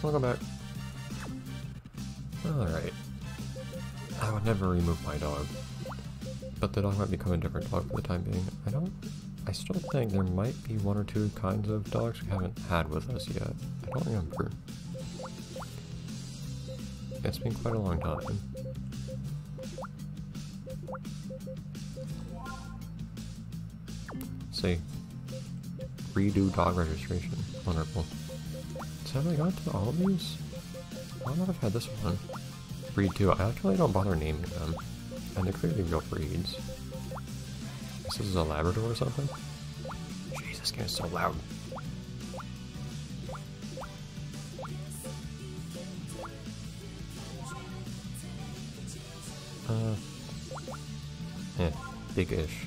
Welcome back. Alright. I would never remove my dog. But the dog might become a different dog for the time being. I don't... I still think there might be one or two kinds of dogs we haven't had with us yet. I don't remember. It's been quite a long time. See. Redo dog registration. Wonderful. So have I gone to all of these? Why not have had this one? Breed 2. I actually don't bother naming them. And they're clearly real breeds. This is a Labrador or something? Jesus, this game is so loud. Uh, eh, big-ish.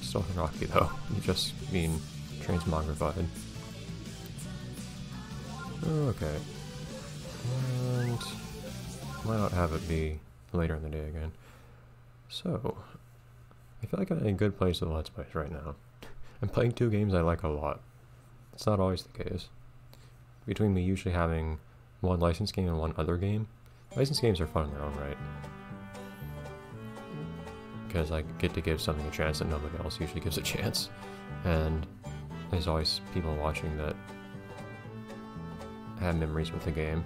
Still Rocky though. You just mean transmogrified. Oh, okay. And why not have it be later in the day again? So, I feel like I'm in a good place with Let's Plays right now. I'm playing two games I like a lot. It's not always the case. Between me usually having one licensed game and one other game, licensed games are fun in their own right. Because I get to give something a chance that nobody else usually gives a chance. And there's always people watching that have memories with the game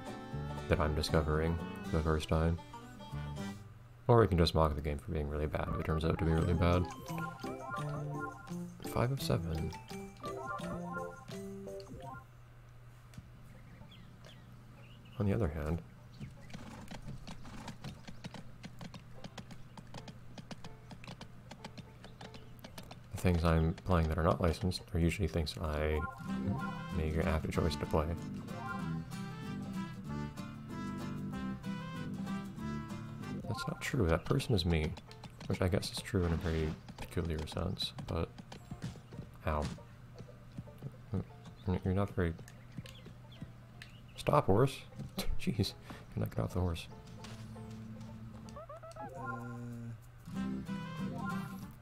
that I'm discovering for the first time. Or we can just mock the game for being really bad if it turns out to be really bad. 5 of 7. On the other hand, the things I'm playing that are not licensed are usually things I make an active choice to play. That's not true. That person is me. Which I guess is true in a very peculiar sense, but... Ow. You're not very... Stop, horse! Jeez, you're not get off the horse.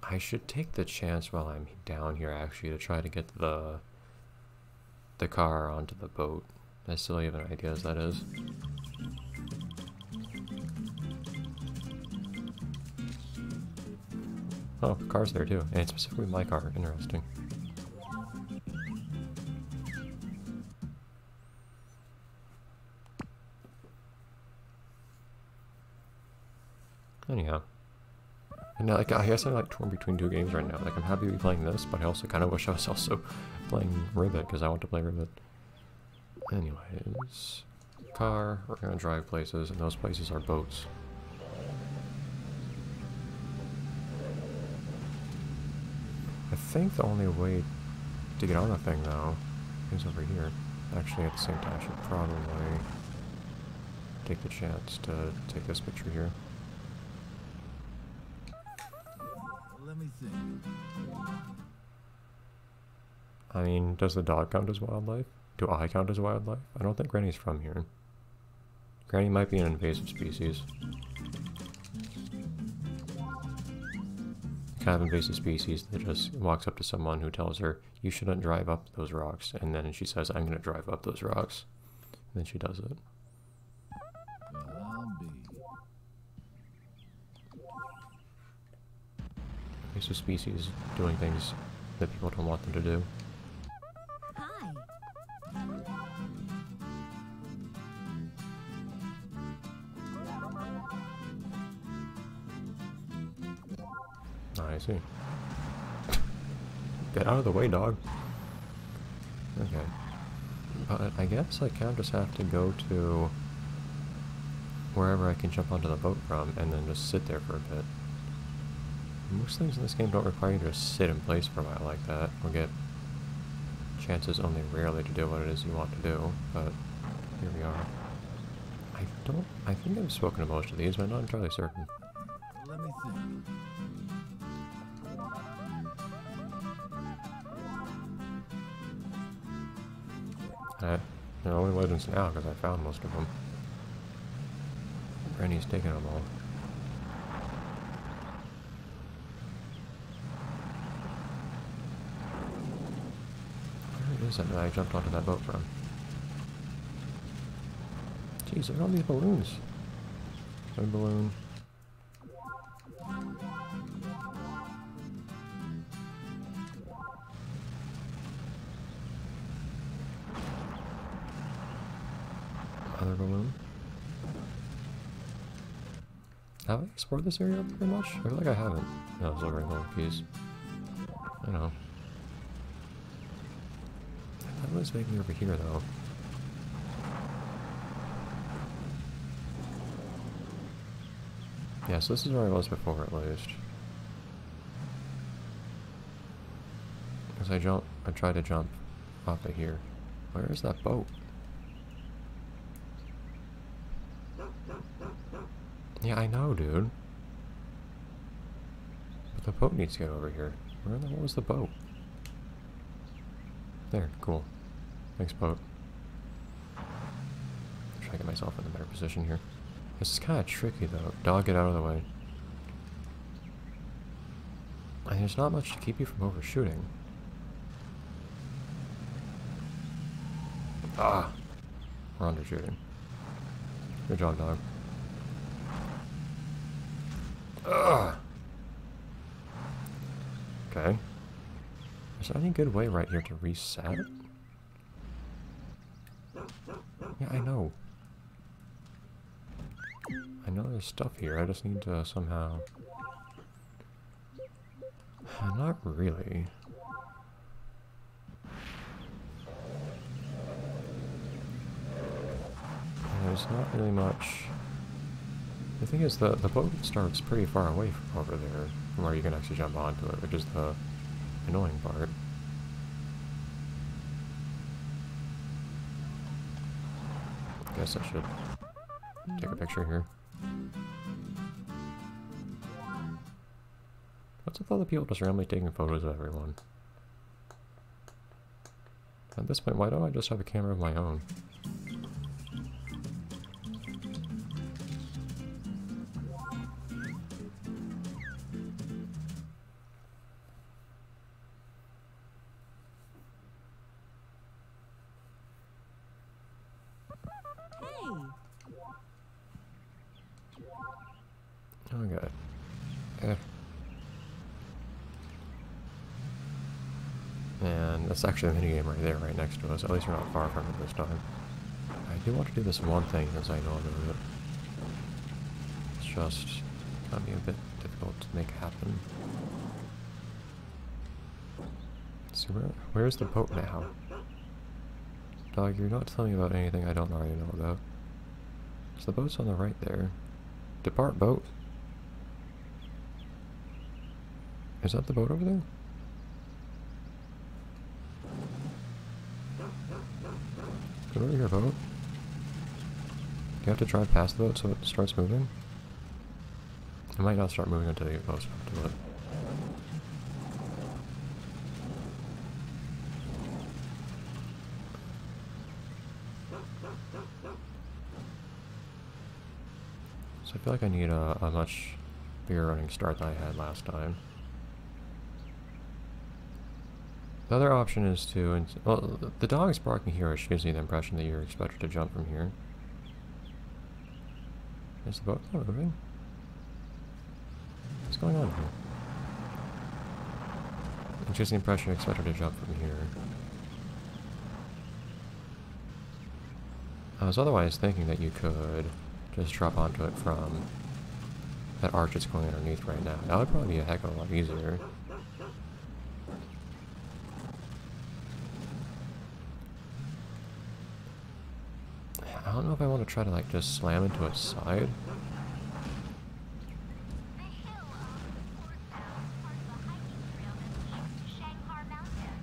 I should take the chance while I'm down here, actually, to try to get the... the car onto the boat. As silly of an idea as that is. Oh, car's there too. And specifically my car. Interesting. Anyhow. And now, like, I guess I'm like torn between two games right now. Like, I'm happy to be playing this, but I also kind of wish I was also playing Rivet, because I want to play Rivet. Anyways, car, we're gonna drive places, and those places are boats. I think the only way to get on the thing, though, is over here. Actually, at the same time, I should probably take the chance to take this picture here. Let me think. I mean, does the dog count as wildlife? Do I count as wildlife? I don't think Granny's from here. Granny might be an invasive species. Kind of invasive species that just walks up to someone who tells her, you shouldn't drive up those rocks. And then she says, I'm going to drive up those rocks. And then she does it. Invasive species doing things that people don't want them to do. I see. Get out of the way, dog. Okay. But I guess I kind of just have to go to wherever I can jump onto the boat from and then just sit there for a bit. Most things in this game don't require you to just sit in place for a while like that, or get chances only rarely to do what it is you want to do, but here we are. I don't, I think I've spoken to most of these, but I'm not entirely certain. Let me think. I, they're only legends now because I found most of them. Granny's taking them all. Where is it that I jumped onto that boat from? Jeez, look at all these balloons. Red balloon. Have I explored this area very much? I feel like I haven't. No, it's over in the keys. I know. That was me over here though. Yeah, so this is where I was before at least. Because I jump, I tried to jump off of here. Where is that boat? Yeah, I know, dude. But the boat needs to get over here. Where the hell was the boat? There, cool. Thanks, boat. Try to get myself in a better position here. This is kind of tricky, though. Dog, get out of the way. And there's not much to keep you from overshooting. Ah! We're undershooting. Good job, dog. Ugh. Okay. Is there any good way right here to reset? Yeah, I know. I know there's stuff here, I just need to somehow... Not really. There's not really much... The thing is, the, the boat starts pretty far away from over there, from where you can actually jump onto it, which is the annoying part. Guess I should take a picture here. What's with all the people just randomly taking photos of everyone? At this point, why don't I just have a camera of my own? And that's actually a minigame right there, right next to us. At least we're not far from it this time. I do want to do this one thing since I know about it. It's just gonna be a bit difficult to make happen. So where, where's the boat now? Dog, you're not telling me about anything I don't already know about. So the boat's on the right there. Depart boat. Is that the boat over there? Go your boat. You have to drive past the boat so it starts moving? It might not start moving until you get close to it. So I feel like I need a, a much bigger running start than I had last time. The other option is to, well, the dog's barking here, which gives me the impression that you're expected to jump from here. Is the boat not moving? What's going on here? It gives the impression you're expected to jump from here. I was otherwise thinking that you could just drop onto it from that arch that's going underneath right now. That would probably be a heck of a lot easier. I don't know if I want to try to like just slam into its side. The hill on Fort Bell is part of the hiking trail that leads to Shanghar Mountain.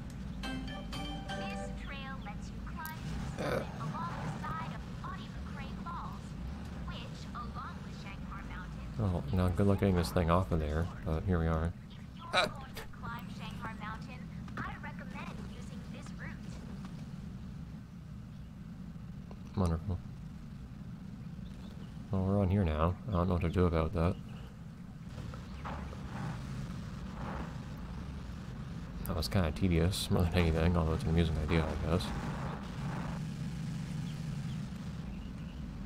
This trail lets you climb easily along the side of Audible Falls, which, along with Shanghar Mountain, Oh, now good luck getting this thing off of there, but here we are. if you want to climb Shanghar Mountain, I recommend using this route. Wonderful. Well, we're on here now. I don't know what to do about that. That was kind of tedious, more than anything, although it's an amusing idea, I guess.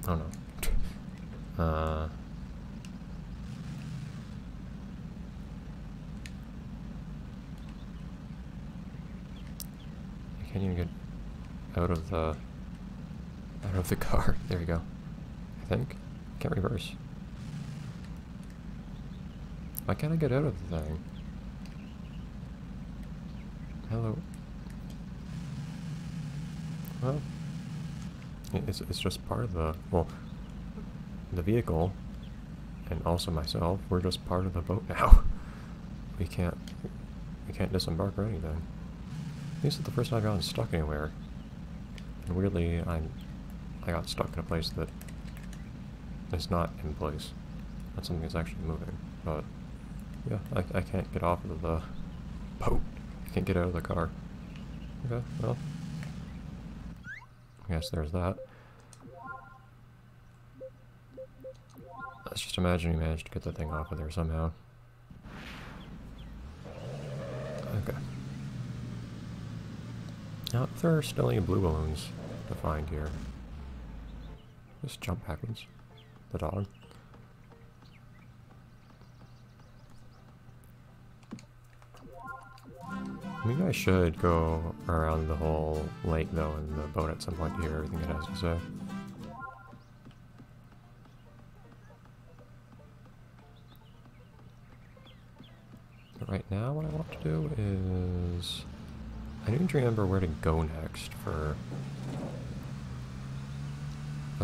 Oh no. Uh. I can't even get out of the out of the car. There you go. I think. Can't reverse. Why can't I get out of the thing? Hello. Well, it's, it's just part of the, well, the vehicle, and also myself, we're just part of the boat now. We can't, we can't disembark or anything. This is the first time I've gotten stuck anywhere. And weirdly, I'm, I got stuck in a place that is not in place. Not something that's actually moving. But, yeah, I, I can't get off of the boat. I can't get out of the car. Okay, well. I guess there's that. Let's just imagine we managed to get the thing off of there somehow. Okay. Now, there are still any blue balloons to find here, just jump backwards. The dog. Maybe I should go around the whole lake though in the boat at some point to hear everything it has to say. But right now what I want to do is... I need to remember where to go next for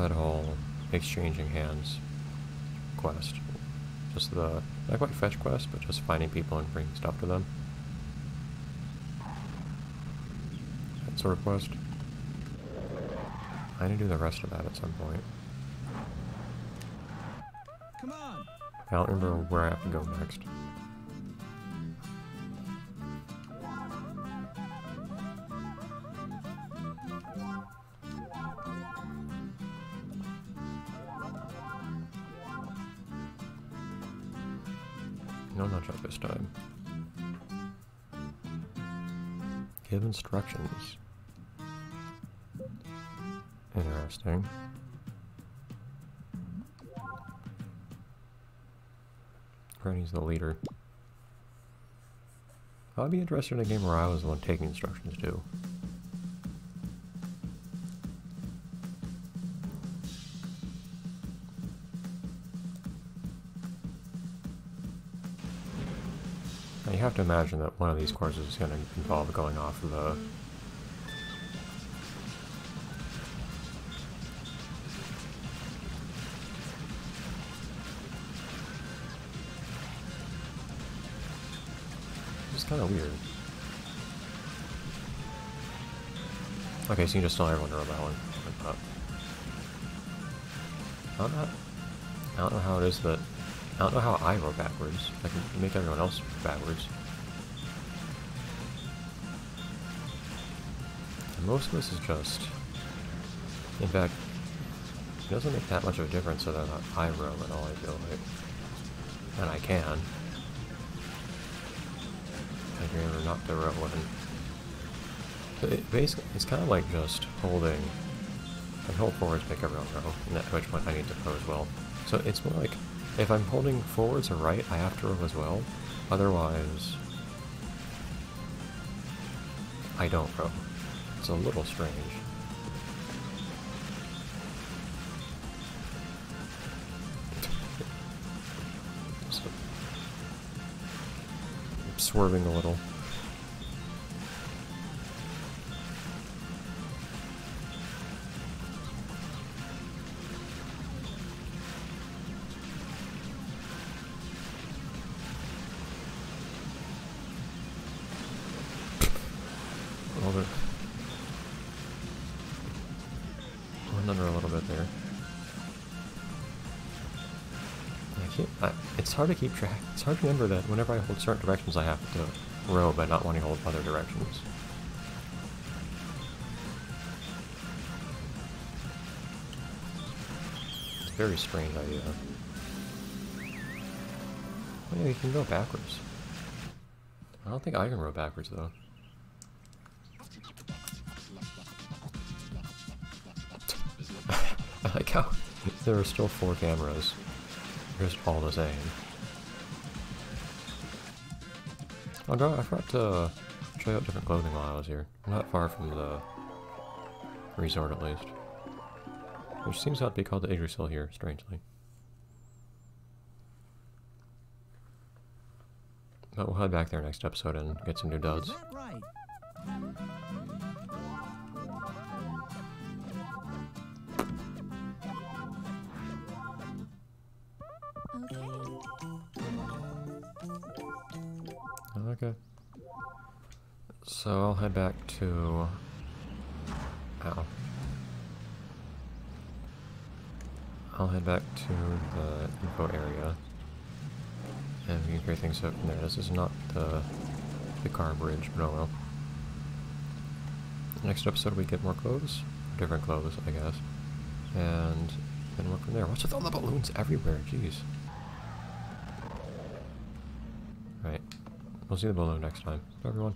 that whole exchanging hands quest. Just the, not quite fetch quest, but just finding people and bringing stuff to them. That sort of quest. I need to do the rest of that at some point. Come on. I don't remember where I have to go next. No nunchuck this time. Give instructions. Interesting. Granny's the leader. I'd be interested in a game where I was the one taking instructions too. You have to imagine that one of these courses is going to involve going off of the It's kind of weird. Okay, so you just tell everyone to row that one. That. Uh, I don't know. I don't know how it is that. I don't know how I row backwards. I can make everyone else backwards. And most of this is just. In fact, it doesn't make that much of a difference whether or not I row at all, I feel like. And I can. I can remember not to row and but it basically, it's kind of like just holding, I hold forwards, make everyone row, and at which point I need to row as well. So it's more like, if I'm holding forwards or right, I have to row as well. Otherwise, I don't row. It's a little strange. So, swerving a little. It's hard to keep track. It's hard to remember that whenever I hold certain directions, I have to row by not wanting to hold other directions. It's a very strange idea. Oh yeah, you can go backwards. I don't think I can row backwards though. I like how there are still four cameras. Just all the same. Oh, no, I forgot to try out different clothing while I was here. I'm not far from the resort, at least. Which seems not to be called the Yggdrasil here, strangely. But we'll head back there next episode and get some new duds. So I'll head back to... Ow. I'll head back to the info area. And we can carry things up from there. This is not the, the car bridge, but oh well. Next episode we get more clothes. Different clothes, I guess. And then work from there. What's with all the balloons everywhere? Jeez. Right. We'll see the balloon next time. Bye, everyone.